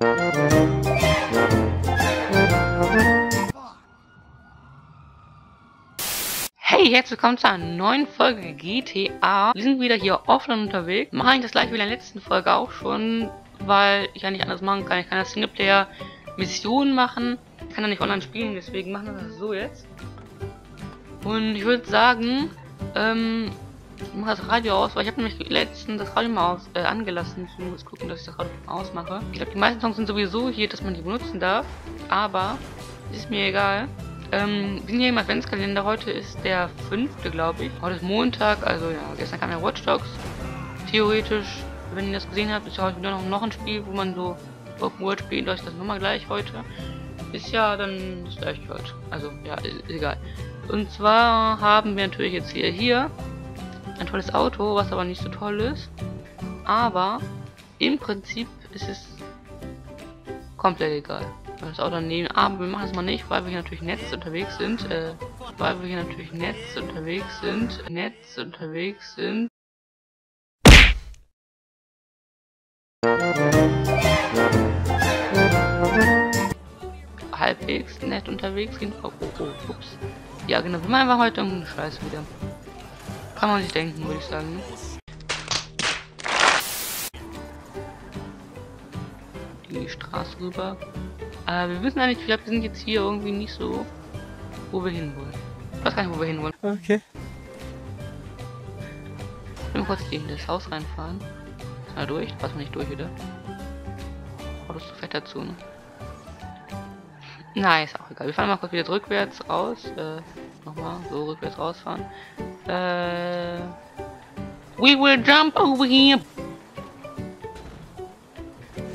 Hey, herzlich willkommen zu einer neuen Folge GTA. Wir sind wieder hier offline unterwegs. Mache ich das gleich wie in der letzten Folge auch schon, weil ich ja nicht anders machen kann. Ich kann das Singleplayer Missionen machen, ich kann ja nicht online spielen, deswegen machen wir das so jetzt. Und ich würde sagen, ähm, ich mache das Radio aus, weil ich habe nämlich letztens das Radio mal aus, äh, angelassen. Ich muss gucken, dass ich das Radio ausmache. Ich glaube, die meisten Songs sind sowieso hier, dass man die benutzen darf. Aber ist mir egal. Ähm, wir sind hier im Adventskalender. Heute ist der fünfte, glaube ich. Heute ist Montag, also ja, gestern kam ja Watch Dogs. Theoretisch, wenn ihr das gesehen habt, ist ja heute wieder noch, noch ein Spiel, wo man so Open World spielt. Euch das nochmal gleich heute. Ist ja dann das gleiche heute. Also, ja, egal. Und zwar haben wir natürlich jetzt hier, hier ein tolles Auto, was aber nicht so toll ist. Aber im Prinzip ist es komplett egal. Das Auto nehmen, aber wir machen es mal nicht, weil wir hier natürlich Netz unterwegs sind. Äh, weil wir hier natürlich Netz unterwegs sind. Netz unterwegs sind. Halbwegs nett unterwegs sind. Oh, oh, oh, ups. Ja, genau. Wir machen einfach heute irgendeinen Scheiß wieder. Kann man sich denken, würde ich sagen. Ne? Die Straße rüber. Aber wir wissen eigentlich, ich glaube, wir sind jetzt hier irgendwie nicht so, wo wir hinwollen. Ich weiß gar nicht, wo wir hinwollen. Okay. Ich will mal kurz in das Haus reinfahren. Na durch, passen wir nicht durch wieder. Autos zu fett dazu, ne? Na, ist auch egal. Wir fahren mal kurz wieder rückwärts raus. Äh, nochmal so rückwärts rausfahren. Äh, we will jump over here.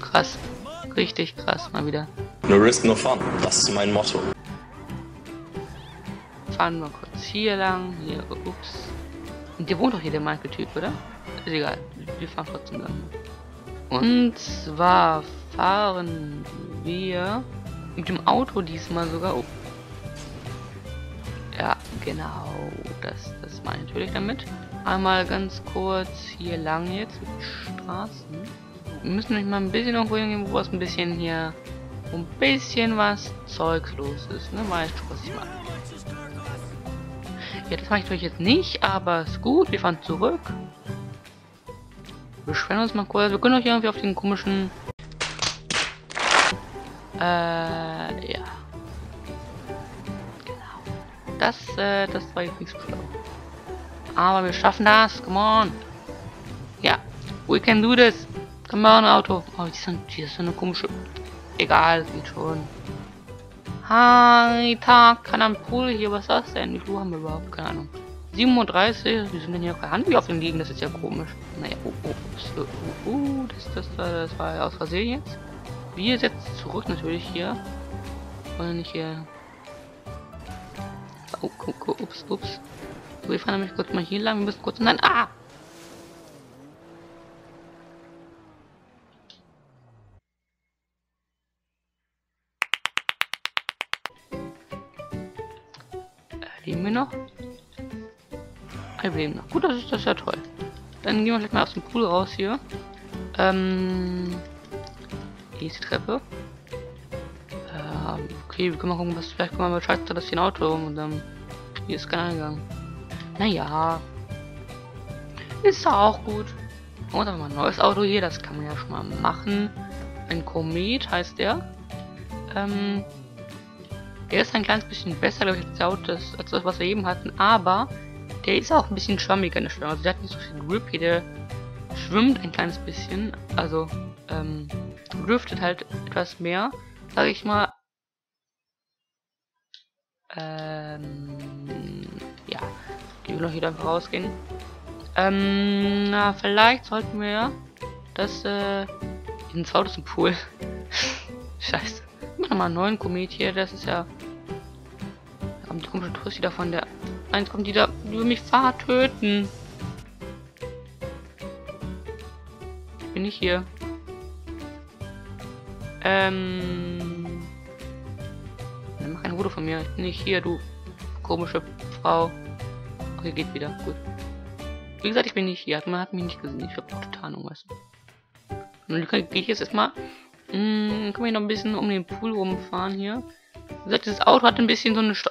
Krass. Richtig krass, mal wieder. No risk, no fun. Das ist mein Motto. Fahren wir kurz hier lang. Hier, ups. Und der wohnt doch hier, der Michael-Typ, oder? Ist egal. Wir fahren trotzdem lang. Und zwar fahren wir mit dem Auto diesmal sogar. Oh. Ja, genau. Das, das meine ich natürlich damit. Einmal ganz kurz hier lang jetzt. Straßen. Wir müssen nämlich mal ein bisschen irgendwo hingehen, wo es ein bisschen hier ein bisschen was Zeugs los ist. Ne? Weißt du, was ich meine? Ja, das mache ich natürlich jetzt nicht, aber ist gut. Wir fahren zurück. Wir schwellen uns mal kurz. Wir können euch irgendwie auf den komischen... Äh, ja. Genau. Das, äh, das war so schlau. Aber wir schaffen das. Come on. Ja. We can do this. Come on, Auto. Oh, die sind, die so eine komische... Egal, geht schon. Hi, Tag, kann am Pool hier, was ist das denn? Wie viel haben wir überhaupt? Keine Ahnung. 37, wie sind denn hier keine Hand wie auf dem liegen? Das ist ja komisch. Naja, oh, oh, ups, oh, oh, das, das, das war aus Versehen jetzt. Wir setzen zurück natürlich hier. Wollen nicht hier. Oh, oh, oh, ups, ups. So, wir fahren nämlich kurz mal hier lang. Wir müssen kurz. Nein, ah! Leben wir noch? Wir leben noch. Gut, das ist das ist ja toll. Dann gehen wir gleich mal aus dem Pool raus hier. Ähm. Hier ist die Treppe. Ähm, okay, wir können mal gucken, was vielleicht können wir mal schalten, das hier ein Auto und dann hier ist keiner gegangen. Naja. Ist auch gut. Und dann mal ein neues Auto hier, das kann man ja schon mal machen. Ein Komet heißt der. Ähm, der ist ein kleines bisschen besser, glaube ich, als, Auto, das, als das, was wir eben hatten, aber der ist auch ein bisschen schwammiger in der Schwimmen. Also der hat nicht so viel Grip hier, der schwimmt ein kleines bisschen, also ähm, driftet halt etwas mehr, sage ich mal. Ähm, ja, die will noch wieder einfach rausgehen. Ähm, na, vielleicht sollten wir das, äh, in zwei ist ein Pool. Scheiße. Ich mach nochmal einen neuen Komet hier, das ist ja. Da kommt die komische Tourist wieder von der. Eins kommt die da. Die will mich fahr töten. Ich bin nicht hier. Ähm. Dann mach ein Foto von mir. Nicht hier, du komische Frau. Okay, geht wieder. Gut. Wie gesagt, ich bin nicht hier. Man hat mich nicht gesehen. Ich habe total Ahnung, weißt du. Und dann gehe ich jetzt erstmal mh, Dann können wir noch ein bisschen um den Pool rumfahren hier. Wie gesagt, dieses Auto hat ein bisschen so eine Sto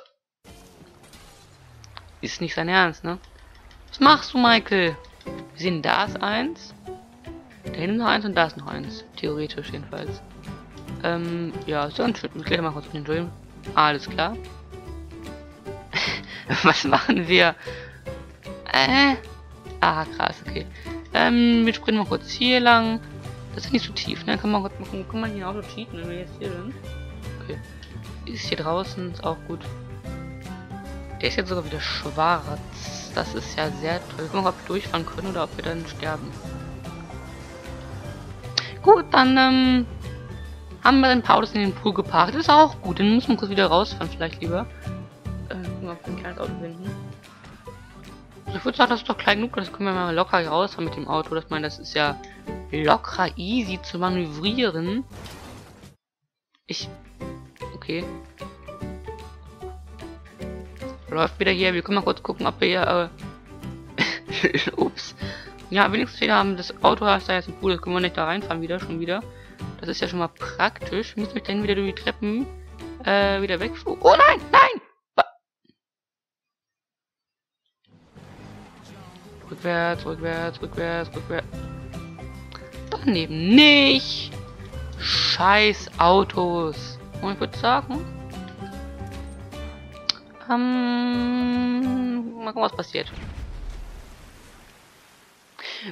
Ist nicht sein Ernst, ne? Was machst du, Michael? Wir sehen, da ist eins. Da hinten noch eins und da ist noch eins. Theoretisch jedenfalls. Ähm, ja, so ein schön. Ich kläre mal kurz den Film. Alles klar. Was machen wir? Äh. Ah, krass, okay. Ähm, wir springen mal kurz hier lang. Das ist nicht so tief, ne? Kann man kurz mal gucken. Kann man hier ein Auto cheaten, wenn wir jetzt hier sind? Okay. Ist hier draußen, ist auch gut. Der ist jetzt sogar wieder schwarz. Das ist ja sehr toll. Wir gucken, ob wir durchfahren können oder ob wir dann sterben. Gut, dann ähm, haben wir den Paulus in den Pool geparkt. Das ist auch gut. Den muss man kurz wieder rausfahren, vielleicht lieber. Äh, wir ein kleines Auto finden. Also ich würde sagen, das ist doch klein genug. Das können wir mal locker rausfahren mit dem Auto. Das, meine, das ist ja locker easy zu manövrieren. Ich... Okay. Läuft wieder hier. Wir können mal kurz gucken, ob wir hier... Äh Ups. Ja, wenigstens wieder haben das Auto hast da jetzt ein Pool. Das können wir nicht da reinfahren wieder, schon wieder. Das ist ja schon mal praktisch. Ich muss mich dann wieder durch die Treppen äh, wieder weg. Oh nein, nein! Rückwärts, rückwärts, rückwärts, rückwärts. Daneben nicht. Scheiß Autos. Und ich würde sagen. Ähm, mal gucken, was passiert.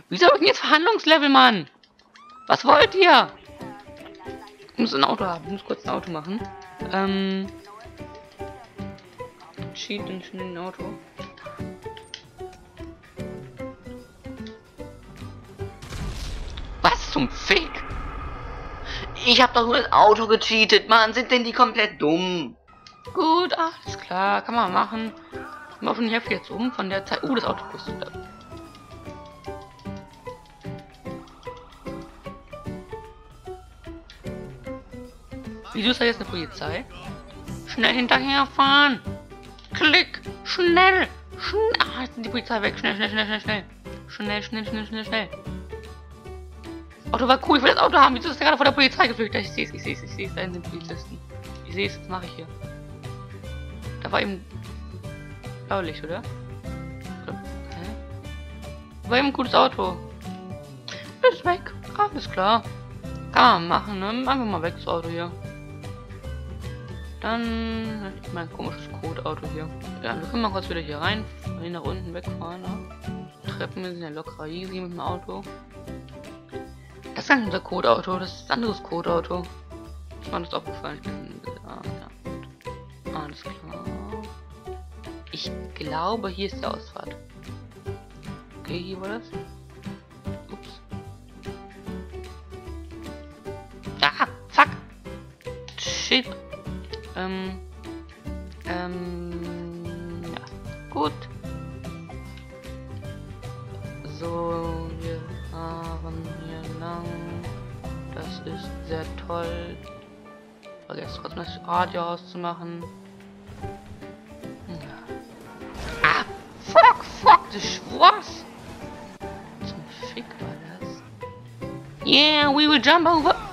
Wieso habe ich denn jetzt Verhandlungslevel, Mann? Was wollt ihr? Ich muss ein Auto haben. Ich muss kurz ein Auto machen. Ähm. Cheat in schnell ein Auto. Was zum Fick? Ich habe doch nur das Auto gecheatet, Mann. Sind denn die komplett dumm? Gut, alles klar. Kann man machen. Wir laufen Hälfte jetzt um von der Zeit. Oh, das Auto kostet. Wieso ist da jetzt eine Polizei? Schnell hinterherfahren! Klick! Schnell! Schnell! Ah, jetzt sind die Polizei weg. Schnell, schnell, schnell, schnell, schnell. Schnell, schnell, schnell, schnell, schnell. Auto war cool. Ich will das Auto haben. Wieso ist der gerade vor der Polizei geflüchtet? Ich sehe es, ich sehe es, ich sehe es. Da sind Polizisten. Ich sehe es, was mache ich hier? Da war eben Blaulicht, oder? Hä? War eben ein gutes Auto. Ist weg. Alles klar. Kann man machen, ne? Einfach mal weg, das Auto hier. Dann mein komisches Code-Auto hier. Ja, wir können mal kurz wieder hier rein, hier nach unten wegfahren. Ne? Treppen sind ja locker easy mit dem Auto. Das ist nicht unser Code-Auto, das ist ein anderes Code-Auto. Ich fand das aufgefallen. Ah, ja. Alles klar. Ich glaube, hier ist die Ausfahrt. Okay, hier war das. Ups. Ah, fuck! Shit. Ähm. Ähm. Ja. Gut. So, wir fahren hier lang. Das ist sehr toll. Vergesst trotzdem das Radio auszumachen. Ja. Ah, fuck, fuck, das was? Zum Fick war das. Yeah, we will jump over.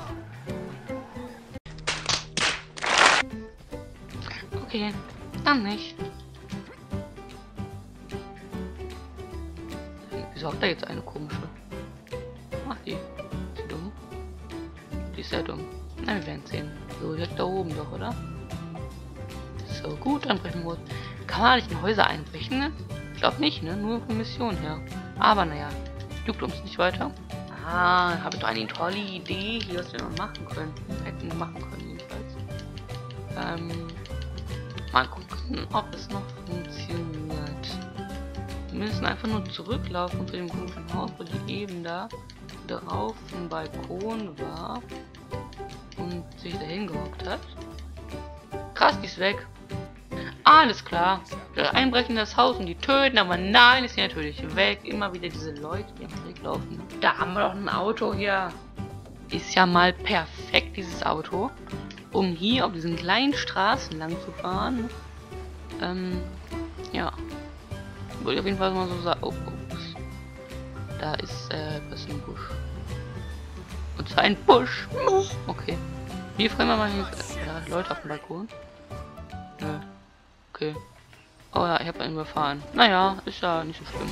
Da jetzt eine komische? Ach, die. Ist die dumm? Die ist sehr dumm. Na, wir werden sehen. So, jetzt da oben doch, oder? So, gut, dann brechen wir. Kann man nicht in Häuser einbrechen, ne? Ich glaube nicht, ne? Nur von Mission her. Aber naja, juckt uns nicht weiter. Ah, habe ich doch eine tolle Idee hier, was wir noch machen könnten. Hätten wir machen können, jedenfalls. Ähm, mal gucken, ob es noch funktioniert. Müssen einfach nur zurücklaufen zu dem komischen Haus, wo die eben da drauf ein Balkon war und sich dahin gehockt hat. Krass, die ist weg. Alles klar. Einbrechen in das Haus und die töten, aber nein, ist sie natürlich weg. Immer wieder diese Leute, die am Weg laufen. Da haben wir doch ein Auto hier. Ist ja mal perfekt, dieses Auto. Um hier auf diesen kleinen Straßen lang zu fahren. Ähm, ja. Würde auf jeden Fall mal so sagen. Oh, ups. Da ist, äh, was im Busch. Und zwar ein Busch. Okay. Hier vorhin mal hier äh, Leute auf dem Balkon. Nö. Okay. Oh ja, ich habe einen überfahren. Naja, ist ja nicht so schlimm.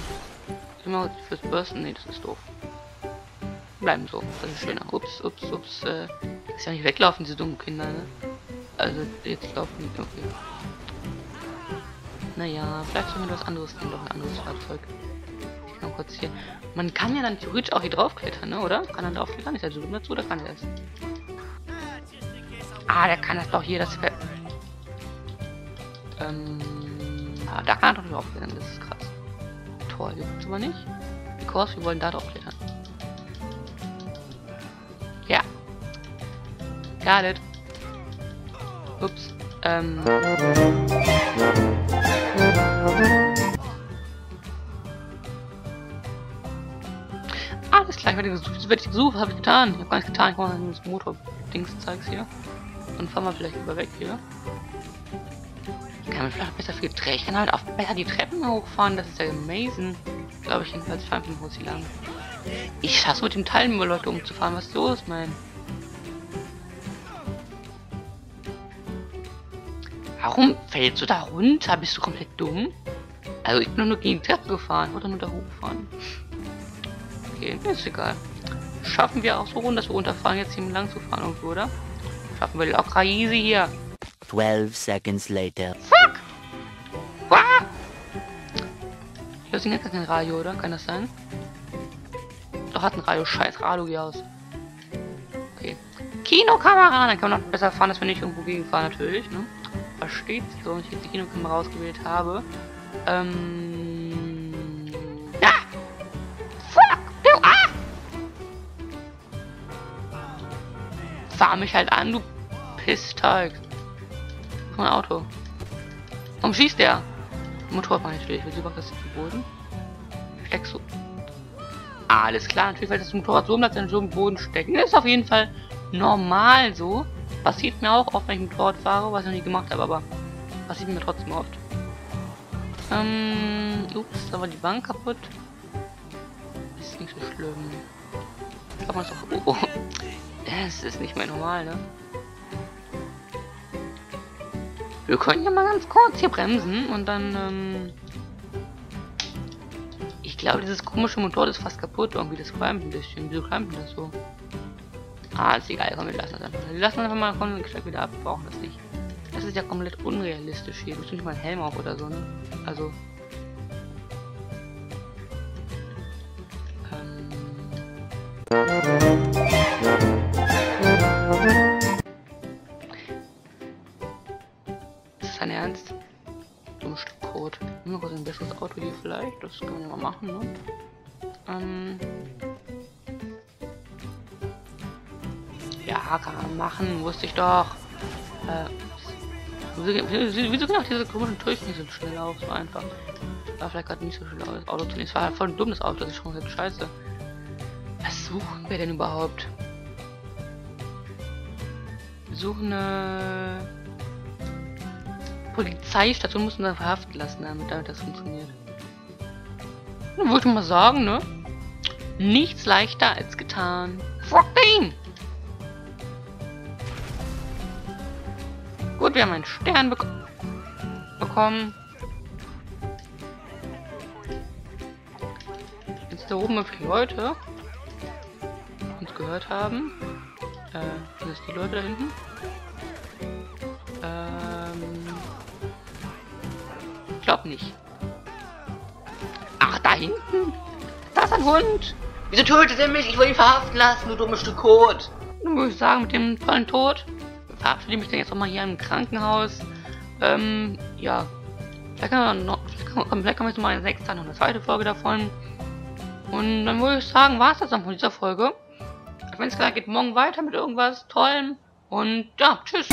Immer fürs Börsen, nee, das ist doof. Bleiben so, das ist schöner. Ups, ups, ups. Äh, ist ja nicht weglaufen, diese dummen Kinder, ne? Also, jetzt laufen die, okay. Naja, vielleicht sollen wir was anderes nehmen, doch ein anderes Fahrzeug. Ich kann kurz hier. Man kann ja dann theoretisch auch hier draufklettern, ne, oder? Kann er draufklettern? Ist er so dazu oder kann er das? Ah, der kann das doch hier, das Ver Ähm. Ah, da kann er doch draufklettern, das ist krass. Toll, hier gibt's aber nicht. Because wir wollen da draufklettern. Ja. Got it. Ups. Ähm. Alles klar, ich werde gesucht. werde ich gesucht. Habe ich getan? Ich habe gar nichts getan. Ich mache das Motor-Dings zeig's hier. Und fahren wir vielleicht über weg hier. Kann man vielleicht besser viel Dreh. Ich kann halt auch besser die Treppen hochfahren. Das ist ja amazing. Glaube ich jedenfalls. Ich wo sie lang. Ich schaff's mit dem Teil über Leute umzufahren. Was ist los, mein? Warum fällst du da runter? Bist du komplett dumm? Also ich bin nur gegen die Treppe gefahren. Oder nur da hochfahren. Okay, ist egal. Schaffen wir auch so rund, dass wir runterfahren, jetzt hier lang zu fahren irgendwo, oder? Schaffen wir locker easy hier. 12 seconds later. Fuck! Ah! Hier singt gar kein Radio, oder? Kann das sein? Doch hat ein Radio. Scheiß Radio hier aus. Okay. Kinokamera! Dann kann man noch besser fahren, dass wir nicht irgendwo gegenfahren, natürlich, ne? Versteht so, und ich jetzt die Kinokamera ausgewählt habe. Ähm. Ja! Fuck! Du, ah! Fahr mich halt an, du Pissteig. Mein Auto. Warum schießt der? Motorrad natürlich. Wieso macht das zu Boden? Steckst du. Ah, alles klar, natürlich, weil das Motorrad so bleibt, dann so im Boden stecken. Ist auf jeden Fall normal so. Passiert mir auch oft, wenn ich Motorrad fahre, was ich noch nie gemacht habe, aber passiert mir trotzdem oft. Ähm, ups, da war die Bank kaputt. Ist nicht so schlimm. Glaube, man ist auch... Oh, oh. Das ist nicht mehr normal, ne? Wir können ja mal ganz kurz hier bremsen und dann, ähm... Ich glaube, dieses komische Motor ist fast kaputt. Irgendwie, das qualmt ein bisschen. Wieso qualmt das so? Ah, ist egal. Komm, wir lassen das einfach. Wir lassen einfach mal kommen und wieder ab. Wir brauchen das nicht. Das ist ja komplett unrealistisch hier. Du nicht mal einen Helm auf oder so, ne? Also... dein Ernst? Dummes Stück Code. Nur kurz ein besseres Auto hier vielleicht. Das können wir mal machen, ne? Ähm. Man machen. Wusste ich doch. Äh. Wieso, wieso, auch diese komischen Türchen so schnell auf? So einfach. War vielleicht gerade nicht so schnell das Auto zu. Es war halt voll ein dummes Auto. Das ist schon jetzt scheiße. Was suchen wir denn überhaupt? Wir suchen eine Polizeistation muss man verhaften lassen, damit, damit das funktioniert. Dann würde ich mal sagen, ne? Nichts leichter als getan. Fuck ihn! Gut, wir haben einen Stern bek bekommen. Jetzt da oben viele Leute uns gehört haben. Äh, sind das die Leute da hinten? glaube nicht. Ach, da hinten? Da ist ein Hund. Wieso tötet er mich? Ich will ihn verhaften lassen, du dummes Stück Kot. Dann würde ich sagen, mit dem tollen Tod verabschiede ich mich dann jetzt nochmal hier im Krankenhaus. Ähm, ja. Vielleicht kann man noch, vielleicht kann man jetzt mal eine sechste, noch eine zweite Folge davon. Und dann würde ich sagen, war es das dann von dieser Folge. Wenn es gleich geht, morgen weiter mit irgendwas Tollem. Und ja, tschüss.